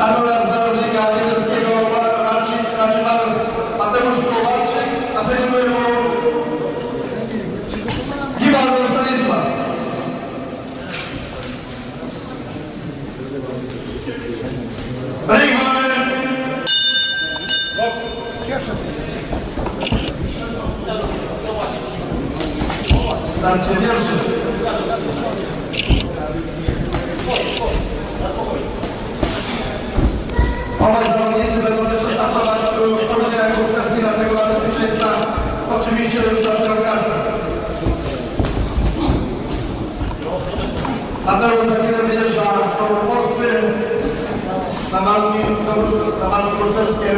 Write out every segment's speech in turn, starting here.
Anola z narożnika niebieskiego Marcin, znaczy Mateusz Kowalczyk, a sekunduje mu Gibaldo Stanisław. Ring mamy. Starcie pierwsze. Zawodnicy będą jeszcze startować w turniejach bokserskich, dlatego dla bezpieczeństwa oczywiście wystarczy okazja. Mateusz za chwilę wyjeżdża do Moskwy na walki, na walki bokserskie.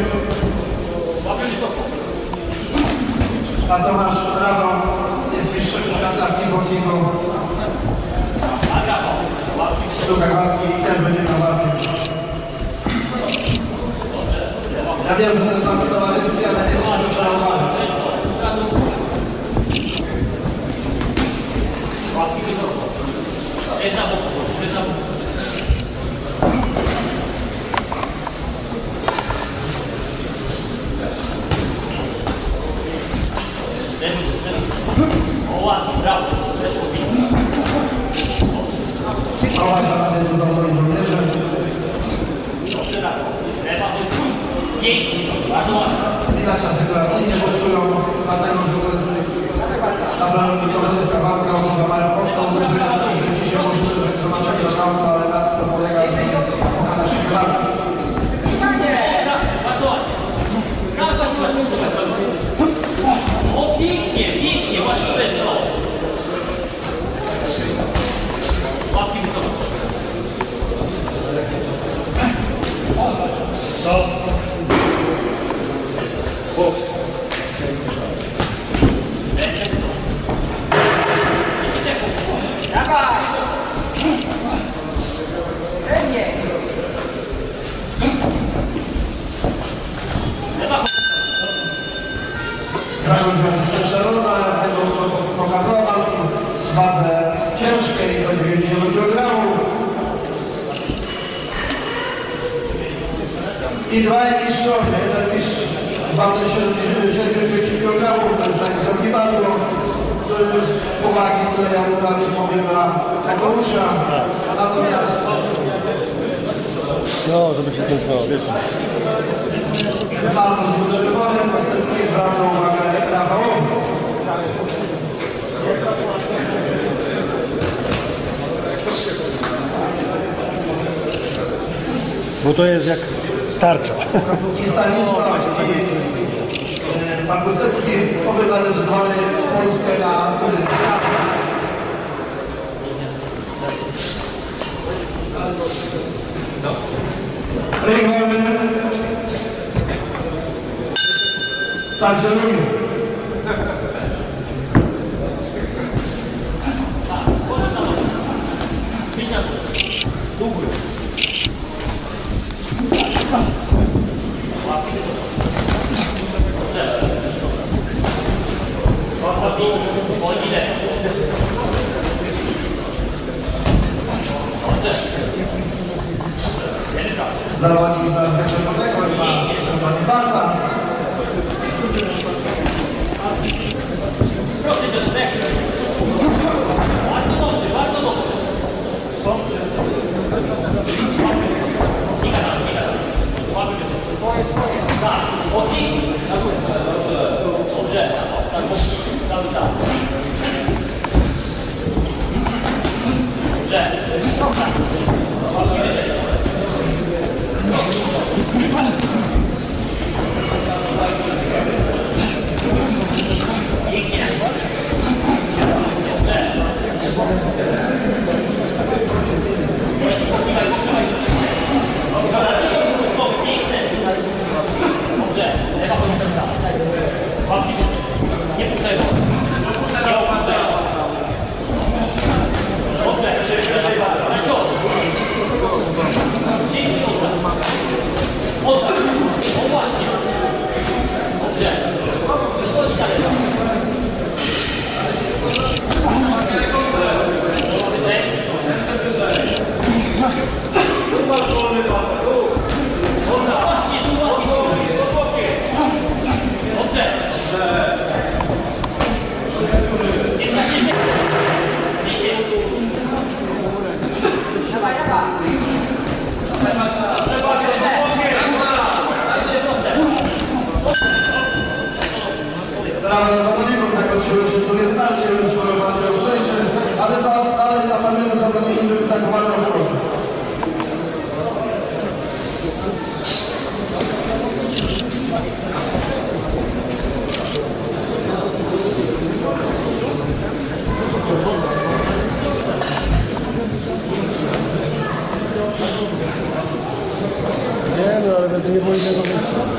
A Tomasz Rawał jest mistrzem świata w kickboxingu. W sztukach walki też będzie miał Mała żona będzie zawodowi żołnierze. Widać asekuracyjnie głosują, dlatego że to jest dobra towarzyska walka, ona mają podstał do życia, także dzisiaj możliwe, że zobaczymy do nauki, ale na to polega na naszych walkach. O pięknie, pięknie, właśnie to jest to. Łapki wysoko. Ręce wysoko. Jeszcze sekund. Lewa Zakończyła się pierwsza runda, będą to pokazował w wadze ciężkiej do 90 kg. I dwaj mistrzowie, jeden mistrz w wadze 75 kg, to jest Stanisław Gibaldo, który powagi, które ja uważam, powiem na Tadeusza, natomiast No, żeby się tłuknęło, wiecie. Walno z Czerwonym, Kostecki zwraca uwagę Rafałowi. Bo to jest jak tarcza. i Stanisław i e, pan Kostecki obydwa reprezentowali Polskę na Zawodnik z Darwia Czerwonego i ma pseudonim Baca. Bardzo dobrze, bardzo dobrze. Kika tam, kika tam. Łapy wysoko. Tak, o kik. Na górę. Dobrze. Tak, った Wysoka do przodu wystartowana osoba. Nie, no ale to nie pójdzie do wyższego.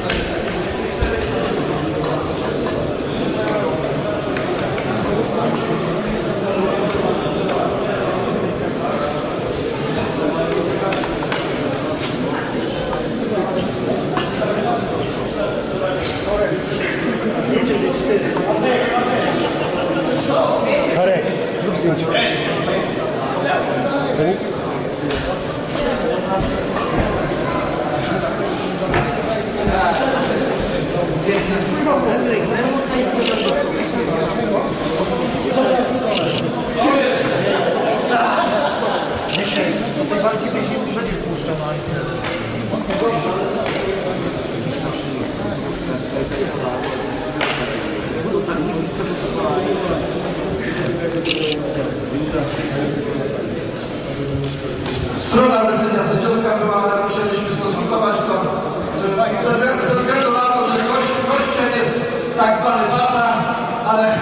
Trudna decyzja sędziowska była, ale musieliśmy skonsultować to. Ze, ze względu na to, że gościem jest tak zwany baca, ale